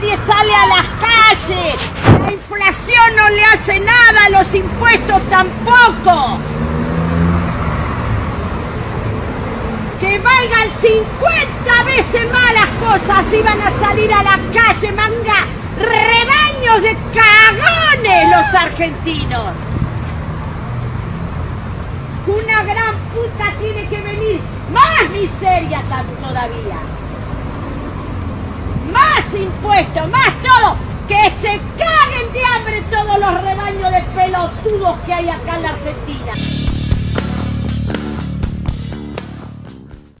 Nadie sale a las calles. La inflación no le hace nada, los impuestos tampoco. Que valgan 50 veces más las cosas y van a salir a la calle, manga, rebaños de cagones los argentinos. Una gran puta tiene que venir, más miseria todavía impuestos, más todo, que se caguen de hambre todos los rebaños de pelotudos que hay acá en la Argentina.